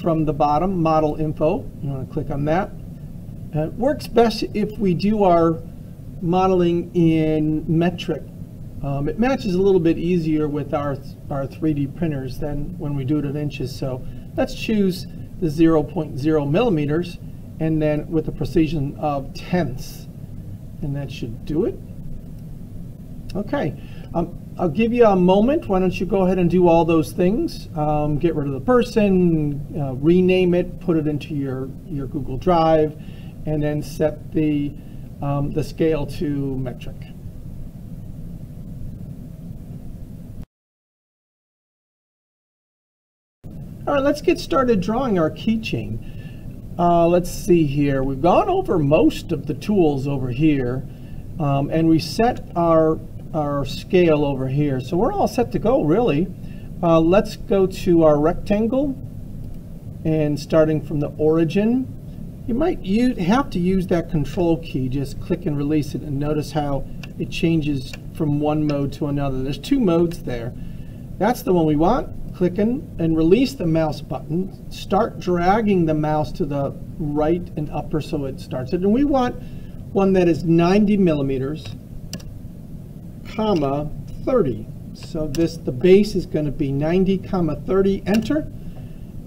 from the bottom, model info. You want to click on that. Uh, it works best if we do our modeling in metric. Um, it matches a little bit easier with our, our 3D printers than when we do it in inches. So let's choose the 0.0 millimeters and then with a precision of tenths. And that should do it. Okay. Um, I'll give you a moment. Why don't you go ahead and do all those things? Um, get rid of the person, uh, rename it, put it into your, your Google Drive, and then set the, um, the scale to metric. All right, let's get started drawing our keychain. Uh, let's see here. We've gone over most of the tools over here, um, and we set our our scale over here. So we're all set to go, really. Uh, let's go to our rectangle, and starting from the origin, you might use, have to use that control key. Just click and release it, and notice how it changes from one mode to another. There's two modes there. That's the one we want. Click and, and release the mouse button. Start dragging the mouse to the right and upper so it starts it. And we want one that is 90 millimeters, comma 30. So this, the base is going to be 90 comma 30, enter.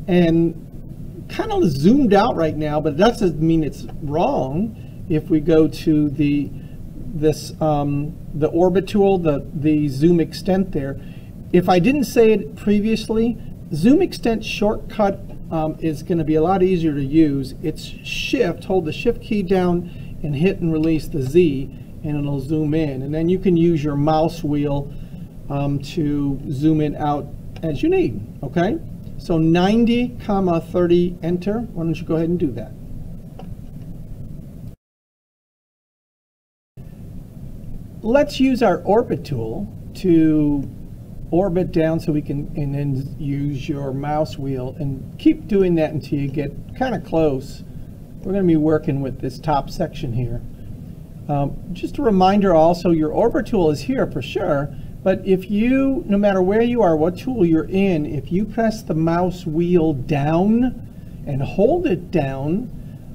And kind of zoomed out right now, but that doesn't mean it's wrong. If we go to the this um, the orbit tool, the the zoom extent there, if I didn't say it previously, zoom extent shortcut um, is going to be a lot easier to use. It's shift, hold the shift key down and hit and release the Z and it'll zoom in. And then you can use your mouse wheel um, to zoom in out as you need, okay? So 90 comma 30, enter. Why don't you go ahead and do that? Let's use our orbit tool to orbit down so we can and then use your mouse wheel and keep doing that until you get kind of close. We're going to be working with this top section here. Um, just a reminder also your orbit tool is here for sure but if you no matter where you are what tool you're in if you press the mouse wheel down and hold it down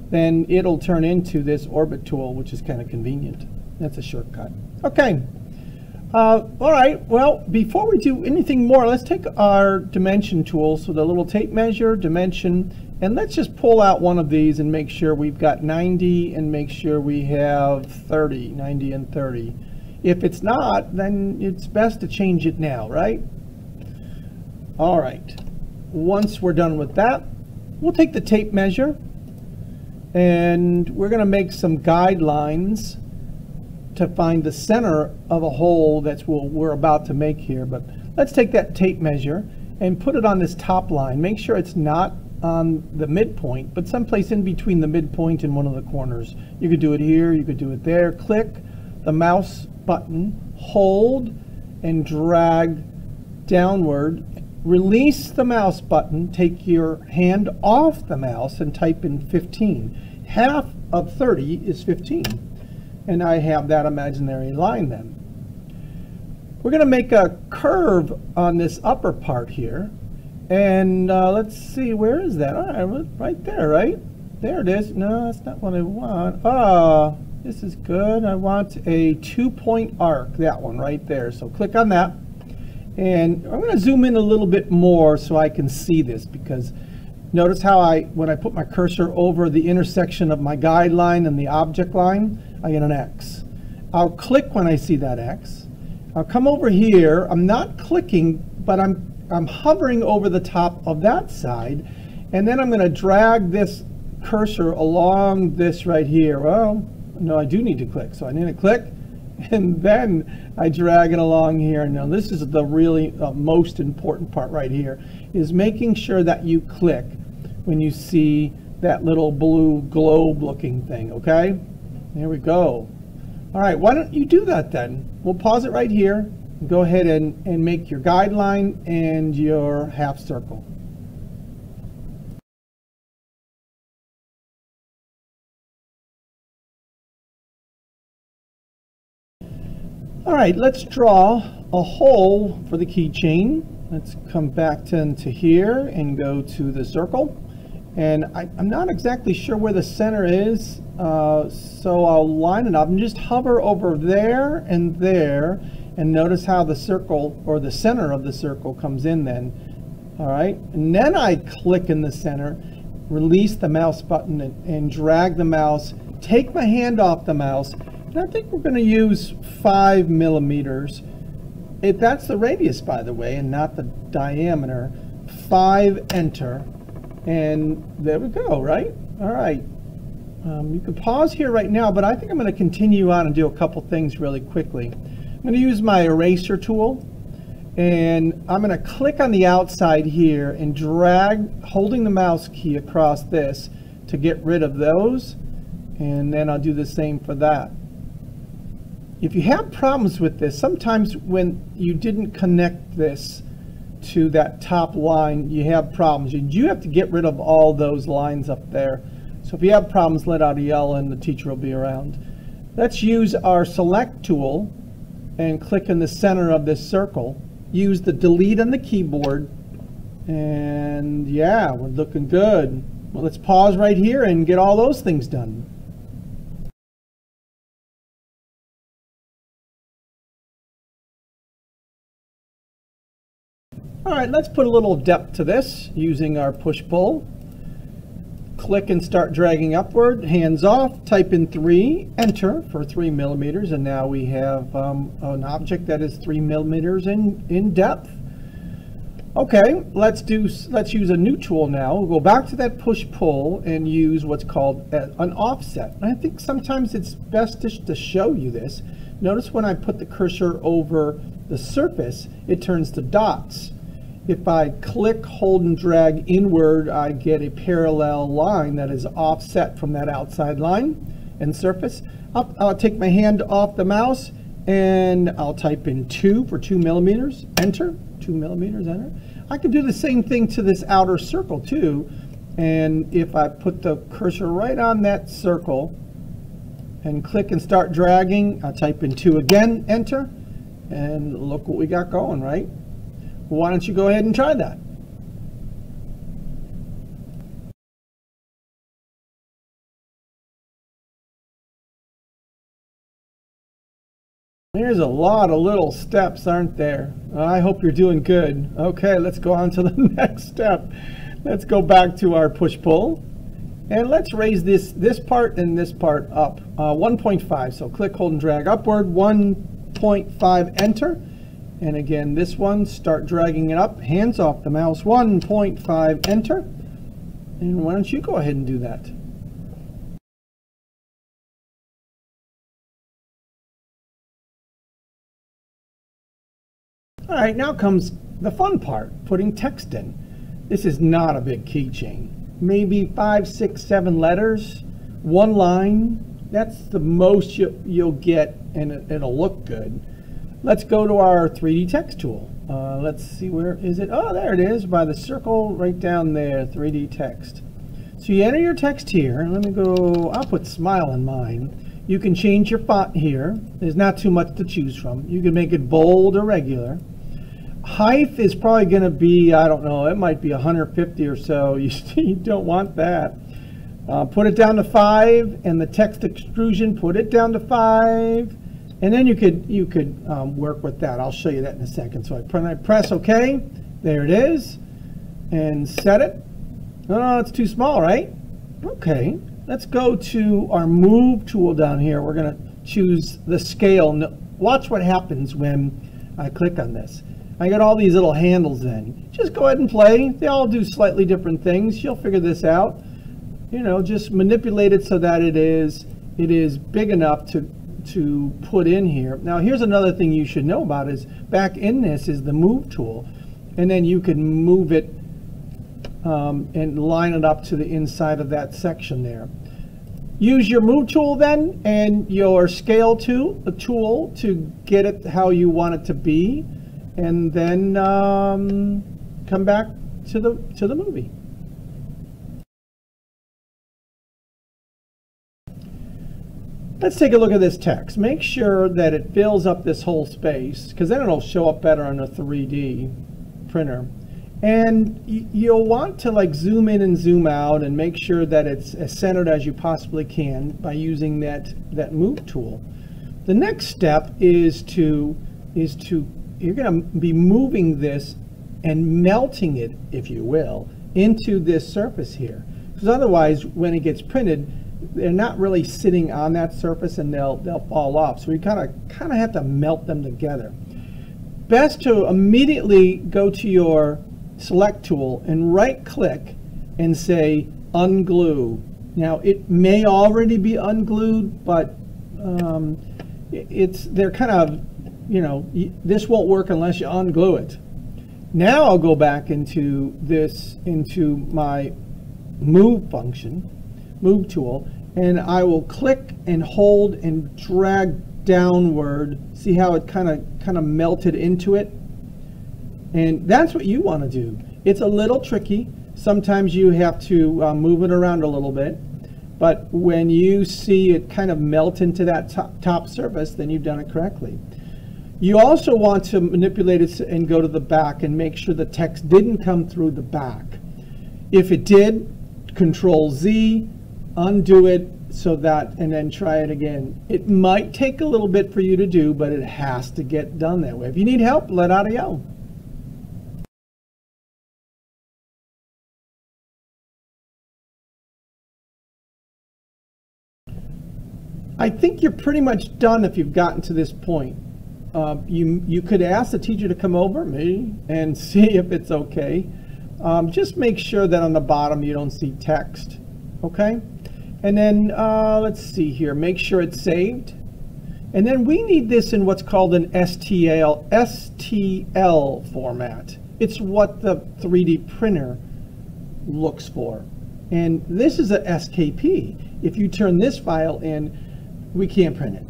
then it'll turn into this orbit tool which is kind of convenient. That's a shortcut. Okay. Uh, all right, well, before we do anything more, let's take our dimension tool, so the little tape measure, dimension, and let's just pull out one of these and make sure we've got 90 and make sure we have 30, 90 and 30. If it's not, then it's best to change it now, right? All right, once we're done with that, we'll take the tape measure and we're gonna make some guidelines to find the center of a hole that's what we're about to make here. But let's take that tape measure and put it on this top line. Make sure it's not on the midpoint, but someplace in between the midpoint and one of the corners. You could do it here, you could do it there. Click the mouse button, hold, and drag downward. Release the mouse button, take your hand off the mouse and type in 15. Half of 30 is 15 and I have that imaginary line then. We're going to make a curve on this upper part here. And uh, let's see, where is that? All right, right there, right? There it is. No, that's not what I want. Ah, this is good. I want a two-point arc, that one right there. So click on that. And I'm going to zoom in a little bit more so I can see this because notice how I, when I put my cursor over the intersection of my guideline and the object line, I get an X. I'll click when I see that X. I'll come over here. I'm not clicking, but I'm, I'm hovering over the top of that side. And then I'm going to drag this cursor along this right here. Well, no, I do need to click. So I need to click. And then I drag it along here. Now this is the really uh, most important part right here, is making sure that you click when you see that little blue globe looking thing, okay? There we go. All right, why don't you do that then? We'll pause it right here. Go ahead and, and make your guideline and your half circle. All right, let's draw a hole for the keychain. Let's come back to, into here and go to the circle. And I, am not exactly sure where the center is, uh, so I'll line it up and just hover over there and there, and notice how the circle, or the center of the circle comes in then. All right, and then I click in the center, release the mouse button and, and drag the mouse, take my hand off the mouse, and I think we're gonna use five millimeters. If that's the radius, by the way, and not the diameter, five, enter. And there we go, right? All right. Um, you can pause here right now, but I think I'm going to continue on and do a couple things really quickly. I'm going to use my eraser tool and I'm going to click on the outside here and drag holding the mouse key across this to get rid of those and then I'll do the same for that. If you have problems with this, sometimes when you didn't connect this to that top line, you have problems. You, you have to get rid of all those lines up there. So if you have problems, let out a yell and the teacher will be around. Let's use our select tool and click in the center of this circle. Use the delete on the keyboard. And yeah, we're looking good. Well, let's pause right here and get all those things done. All right, let's put a little depth to this using our push-pull. Click and start dragging upward, hands off, type in three, enter for three millimeters, and now we have um, an object that is three millimeters in, in depth. Okay, let's do. Let's use a new tool now. We'll go back to that push-pull and use what's called an offset. I think sometimes it's best to, to show you this. Notice when I put the cursor over the surface, it turns to dots. If I click, hold, and drag inward, I get a parallel line that is offset from that outside line and surface. I'll, I'll take my hand off the mouse and I'll type in 2 for 2 millimeters, enter, 2 millimeters, enter. I can do the same thing to this outer circle too. And if I put the cursor right on that circle and click and start dragging, I'll type in 2 again, enter, and look what we got going, right? Why don't you go ahead and try that? There's a lot of little steps, aren't there? I hope you're doing good. Okay, let's go on to the next step. Let's go back to our push-pull. And let's raise this, this part and this part up. Uh, 1.5, so click, hold, and drag upward. 1.5, enter. And again, this one, start dragging it up, hands off the mouse, 1.5, enter. And why don't you go ahead and do that? All right, now comes the fun part, putting text in. This is not a big keychain. Maybe five, six, seven letters, one line. That's the most you, will get and it, it'll look good. Let's go to our 3D text tool. Uh, let's see, where is it? Oh, there it is, by the circle right down there, 3D text. So you enter your text here. Let me go, I'll put smile in mine. You can change your font here. There's not too much to choose from. You can make it bold or regular. Height is probably going to be, I don't know, it might be 150 or so. You, you don't want that. Uh, put it down to 5, and the text extrusion, put it down to 5. And then you could you could um, work with that. I'll show you that in a second. So I, I press OK. There it is. And set it. Oh, it's too small, right? Okay. Let's go to our Move tool down here. We're going to choose the scale. Watch what happens when I click on this. I got all these little handles in. Just go ahead and play. They all do slightly different things. You'll figure this out. You know, just manipulate it so that it is it is big enough to to put in here. Now here's another thing you should know about is back in this is the move tool and then you can move it um, and line it up to the inside of that section there. Use your move tool then and your scale tool, a tool to get it how you want it to be and then um, come back to the to the movie. Let's take a look at this text. Make sure that it fills up this whole space because then it'll show up better on a 3D printer. And you'll want to like zoom in and zoom out and make sure that it's as centered as you possibly can by using that, that move tool. The next step is to, is to, you're gonna be moving this and melting it, if you will, into this surface here. Because otherwise, when it gets printed, they're not really sitting on that surface and they'll, they'll fall off. So we kind of kind of have to melt them together. Best to immediately go to your select tool and right click and say unglue. Now it may already be unglued, but um, it's they're kind of, you know, this won't work unless you unglue it. Now I'll go back into this, into my move function, move tool, and I will click and hold and drag downward. See how it kind of kind of melted into it? And that's what you want to do. It's a little tricky. Sometimes you have to uh, move it around a little bit. But when you see it kind of melt into that top, top surface, then you've done it correctly. You also want to manipulate it and go to the back and make sure the text didn't come through the back. If it did, Control Z, undo it so that, and then try it again. It might take a little bit for you to do, but it has to get done that way. If you need help, let out a yell. I think you're pretty much done if you've gotten to this point. Uh, you, you could ask the teacher to come over, me, and see if it's okay. Um, just make sure that on the bottom you don't see text, okay? And then uh, let's see here, make sure it's saved. And then we need this in what's called an STL, STL format. It's what the 3D printer looks for. And this is a SKP. If you turn this file in, we can't print it.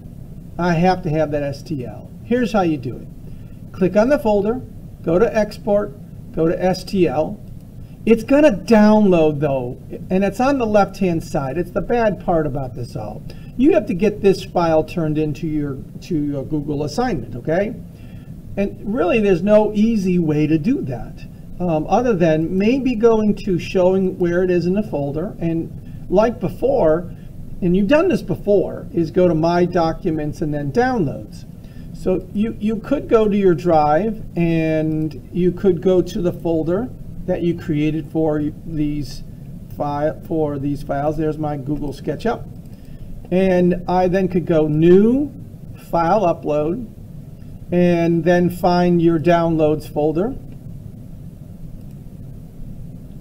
I have to have that STL. Here's how you do it. Click on the folder, go to export, go to STL. It's going to download though, and it's on the left hand side. It's the bad part about this all. You have to get this file turned into your, to your Google assignment, okay? And really there's no easy way to do that. Um, other than maybe going to showing where it is in the folder and like before, and you've done this before, is go to My Documents and then Downloads. So you, you could go to your drive and you could go to the folder that you created for these file for these files. There's my Google SketchUp. And I then could go New, File Upload, and then find your Downloads folder.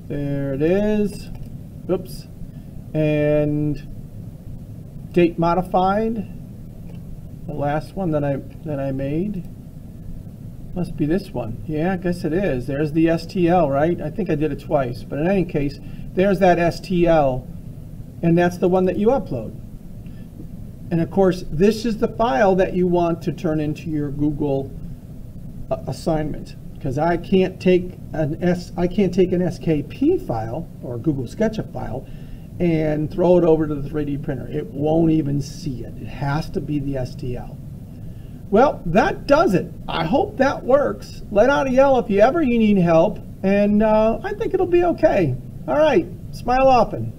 There it is. Oops. And date modified. The last one that I that I made must be this one. Yeah, I guess it is. There's the STL, right? I think I did it twice, but in any case, there's that STL, and that's the one that you upload. And of course, this is the file that you want to turn into your Google uh, assignment because I can't take an S I can't take an SKP file or Google SketchUp file and throw it over to the 3D printer. It won't even see it. It has to be the STL. Well, that does it. I hope that works. Let out a yell if you ever you need help, and uh, I think it'll be okay. All right, smile often.